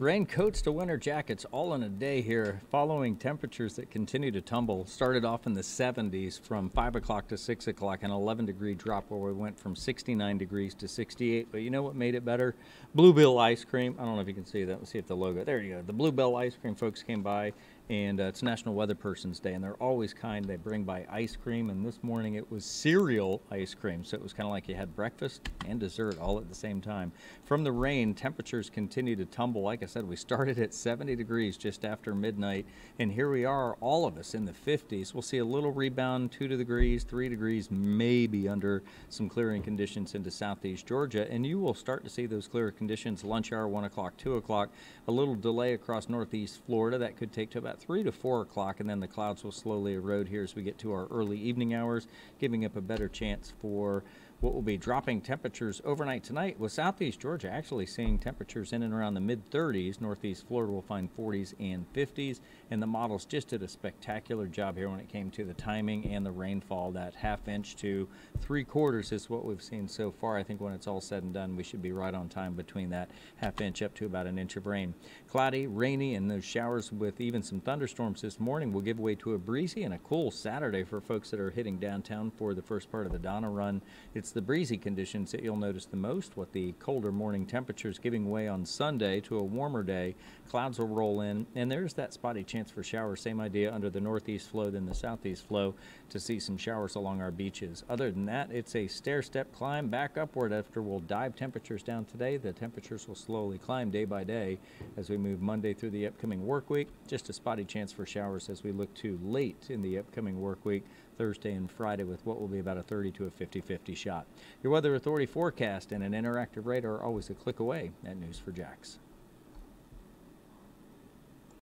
Raincoats to winter jackets all in a day here, following temperatures that continue to tumble. Started off in the 70s from 5 o'clock to 6 o'clock, an 11 degree drop where we went from 69 degrees to 68. But you know what made it better? Blue Bell ice cream. I don't know if you can see that. Let's see if the logo. There you go. The Blue Bell ice cream folks came by, and uh, it's National Weather Person's Day, and they're always kind. They bring by ice cream, and this morning it was cereal ice cream. So it was kind of like you had breakfast and dessert all at the same time. From the rain, temperatures continue to tumble. Like I said, we started at 70 degrees just after midnight, and here we are, all of us in the 50s. We'll see a little rebound, two to degrees, three degrees, maybe under some clearing conditions into southeast Georgia, and you will start to see those clearer conditions lunch hour, 1 o'clock, 2 o'clock. A little delay across northeast Florida that could take to about 3 to 4 o'clock, and then the clouds will slowly erode here as we get to our early evening hours, giving up a better chance for what will be dropping temperatures overnight tonight with southeast Georgia actually seeing temperatures in and around the mid 30s. Northeast Florida will find 40s and 50s. And the models just did a spectacular job here when it came to the timing and the rainfall. That half inch to three quarters is what we've seen so far. I think when it's all said and done, we should be right on time between that half inch up to about an inch of rain. Cloudy, rainy, and those showers with even some thunderstorms this morning will give way to a breezy and a cool Saturday for folks that are hitting downtown for the first part of the Donna run. It's it's the breezy conditions that you'll notice the most, with the colder morning temperatures giving way on Sunday to a warmer day. Clouds will roll in, and there's that spotty chance for showers. Same idea under the northeast flow than the southeast flow to see some showers along our beaches. Other than that, it's a stair-step climb back upward after we'll dive temperatures down today. The temperatures will slowly climb day by day as we move Monday through the upcoming work week. Just a spotty chance for showers as we look to late in the upcoming work week, Thursday and Friday with what will be about a 30 to a 50-50 shot. Your Weather Authority forecast and an interactive radar are always a click away at News4JAX.